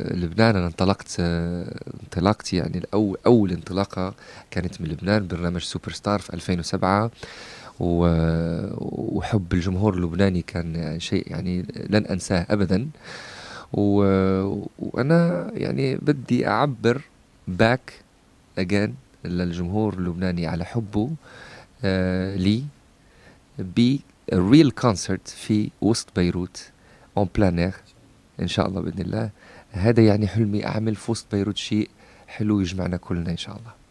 لبنان. أنا انطلقت انطلاقتي يعني الأول أول انطلاقة كانت من لبنان برنامج Super Star في 2007 وحب الجمهور اللبناني كان شيء يعني لن أنساه ابدا. وأنا يعني بدي أعبر back again للجمهور اللبناني على حبه آه لي ب real concert في وسط بيروت on plan إن شاء الله بإذن الله. هذا يعني حلمي أعمل في وسط بيروت شيء حلو يجمعنا كلنا إن شاء الله.